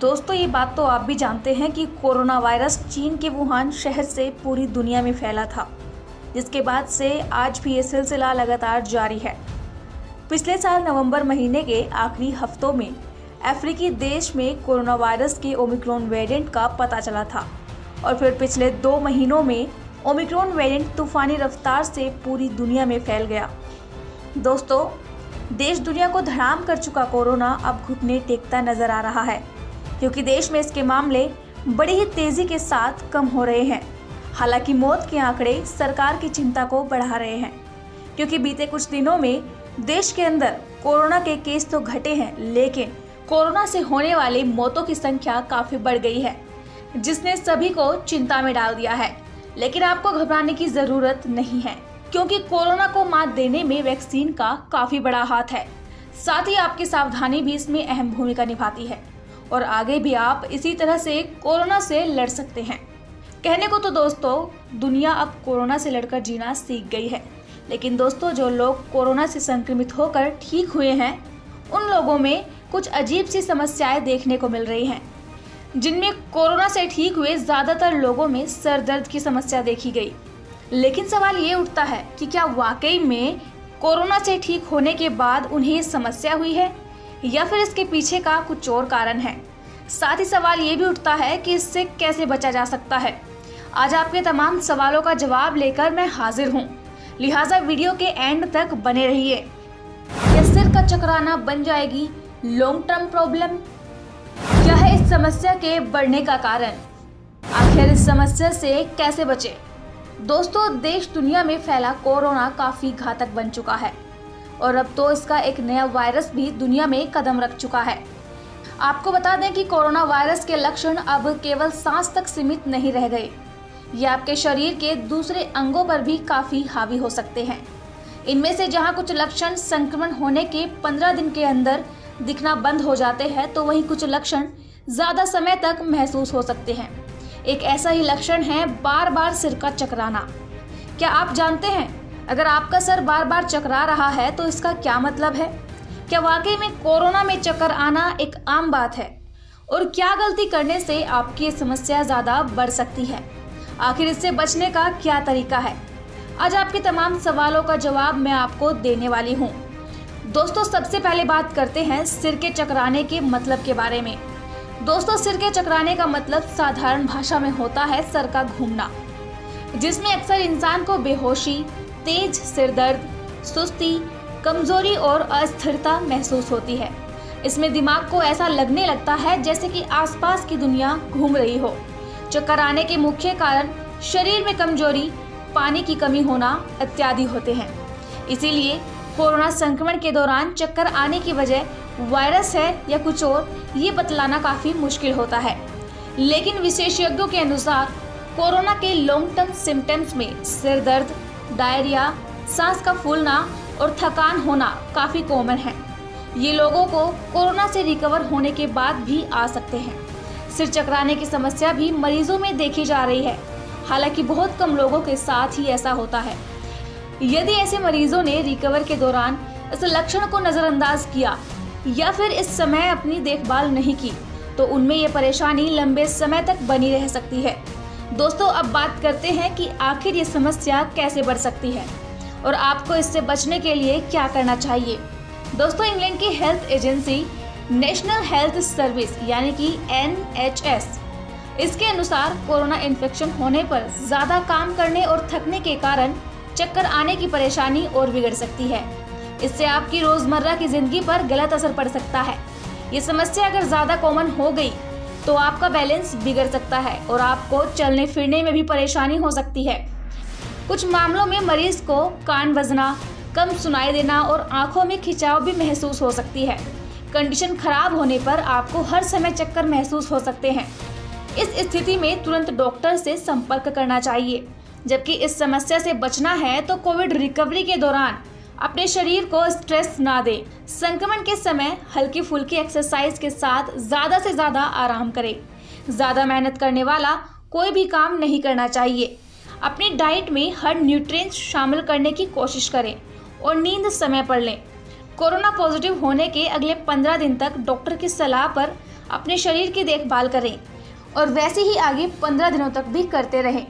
दोस्तों, ये बात तो आप भी जानते हैं कि कोरोना वायरस चीन के वुहान शहर से पूरी दुनिया में फैला था, जिसके बाद से आज भी ये सिलसिला लगातार जारी है। पिछले साल नवंबर महीने के आखिरी हफ्तों में अफ्रीकी देश में कोरोना वायरस के ओमिक्रॉन वेरिएंट का पता चला था और फिर पिछले दो महीनों में ओमिक्रॉन वेरिएंट तूफानी रफ्तार से पूरी दुनिया में फैल गया। दोस्तों, देश दुनिया को धड़ाम कर चुका कोरोना अब घुटने टेकता नज़र आ रहा है। क्योंकि देश में इसके मामले बड़ी ही तेज़ी के साथ कम हो रहे हैं। हालाँकि मौत के आंकड़े सरकार की चिंता को बढ़ा रहे हैं, क्योंकि बीते कुछ दिनों में देश के अंदर कोरोना के केस तो घटे हैं, लेकिन कोरोना से होने वाली मौतों की संख्या काफ़ी बढ़ गई है, जिसने सभी को चिंता में डाल दिया है। लेकिन आपको घबराने की ज़रूरत नहीं है, क्योंकि कोरोना को मात देने में वैक्सीन का काफ़ी बड़ा हाथ है। साथ ही आपकी सावधानी भी इसमें अहम भूमिका निभाती है। और आगे भी आप इसी तरह से कोरोना से लड़ सकते हैं। कहने को तो दोस्तों, दुनिया अब कोरोना से लड़कर जीना सीख गई है। लेकिन दोस्तों, जो लोग कोरोना से संक्रमित होकर ठीक हुए हैं, उन लोगों में कुछ अजीब सी समस्याएँ देखने को मिल रही हैं। जिनमें कोरोना से ठीक हुए ज़्यादातर लोगों में सर दर्द की समस्या देखी गई। लेकिन सवाल ये उठता है कि क्या वाकई में कोरोना से ठीक होने के बाद उन्हें समस्या हुई है? या फिर इसके पीछे का कुछ और कारण है। साथ ही सवाल ये भी उठता है कि इससे कैसे बचा जा सकता है। आज आपके तमाम सवालों का जवाब लेकर मैं हाजिर हूँ। लिहाजा वीडियो के एंड तक बने रहिए। क्या सिर का चकराना बन जाएगी लॉन्ग टर्म प्रॉब्लम क्या है इस समस्या के बढ़ने का कारण? आखिर इस समस्या से कैसे बचे? दोस्तों, देश दुनिया में फैला कोरोना काफ़ी घातक बन चुका है। और अब तो इसका एक नया वायरस भी दुनिया में कदम रख चुका है। आपको बता दें कि कोरोना वायरस के लक्षण अब केवल सांस तक सीमित नहीं रह गए। ये आपके शरीर के दूसरे अंगों पर भी काफ़ी हावी हो सकते हैं। इनमें से जहाँ कुछ लक्षण संक्रमण होने के 15 दिन के अंदर दिखना बंद हो जाते हैं तो वहीं कुछ लक्षण ज़्यादा समय तक महसूस हो सकते हैं। एक ऐसा ही लक्षण है बार बार सिर का चकराना। क्या आप जानते हैं अगर आपका सर बार बार चकरा रहा है तो इसका क्या मतलब है? क्या वाकई में कोरोना में चक्कर आना एक आम बात है? और क्या गलती करने से आपकी समस्या ज़्यादा बढ़ सकती है? आखिर इससे बचने का क्या तरीका है? आज आपके तमाम सवालों का जवाब मैं आपको देने वाली हूँ। दोस्तों, सबसे पहले बात करते हैं सिर के चकराने के मतलब के बारे में। दोस्तों, सिर के चकराने का मतलब साधारण भाषा में होता है सर का घूमना, जिसमें अक्सर इंसान को बेहोशी तेज सिर दर्द, सुस्ती, कमज़ोरी और अस्थिरता महसूस होती है। इसमें दिमाग को ऐसा लगने लगता है जैसे कि आसपास की दुनिया घूम रही हो। चक्कर आने के मुख्य कारण शरीर में कमज़ोरी, पानी की कमी होना इत्यादि होते हैं। इसीलिए कोरोना संक्रमण के दौरान चक्कर आने की वजह वायरस है या कुछ और, ये बतलाना काफ़ी मुश्किल होता है। लेकिन विशेषज्ञों के अनुसार कोरोना के लॉन्ग टर्म सिम्टम्स में सिर दर्द डायरिया, सांस का फूलना और थकान होना काफ़ी कॉमन है। ये लोगों को कोरोना से रिकवर होने के बाद भी आ सकते हैं। सिर चकराने की समस्या भी मरीजों में देखी जा रही है। हालाँकि बहुत कम लोगों के साथ ही ऐसा होता है। यदि ऐसे मरीजों ने रिकवर के दौरान इस लक्षण को नजरअंदाज किया या फिर इस समय अपनी देखभाल नहीं की तो उनमें ये परेशानी लंबे समय तक बनी रह सकती है। दोस्तों, अब बात करते हैं कि आखिर ये समस्या कैसे बढ़ सकती है और आपको इससे बचने के लिए क्या करना चाहिए। दोस्तों, इंग्लैंड की health agency, national health service, यानी कि एनएचएस, इसके अनुसार कोरोना इन्फेक्शन होने पर ज़्यादा काम करने और थकने के कारण चक्कर आने की परेशानी और बिगड़ सकती है। इससे आपकी रोज़मर्रा की ज़िंदगी पर गलत असर पड़ सकता है। ये समस्या अगर ज़्यादा कॉमन हो गई तो आपका बैलेंस बिगड़ सकता है और आपको चलने फिरने में भी परेशानी हो सकती है। कुछ मामलों में मरीज़ को कान बजना, कम सुनाई देना और आँखों में खिंचाव भी महसूस हो सकती है। कंडीशन खराब होने पर आपको हर समय चक्कर महसूस हो सकते हैं। इस स्थिति में तुरंत डॉक्टर से संपर्क करना चाहिए। जबकि इस समस्या से बचना है तो कोविड रिकवरी के दौरान अपने शरीर को स्ट्रेस ना दें। संक्रमण के समय हल्की फुल्की एक्सरसाइज के साथ ज़्यादा से ज़्यादा आराम करें। ज़्यादा मेहनत करने वाला कोई भी काम नहीं करना चाहिए। अपनी डाइट में हर न्यूट्रिएंट्स शामिल करने की कोशिश करें और नींद समय पर लें। कोरोना पॉजिटिव होने के अगले पंद्रह दिन तक डॉक्टर की सलाह पर अपने शरीर की देखभाल करें और वैसे ही आगे पंद्रह दिनों तक भी करते रहें।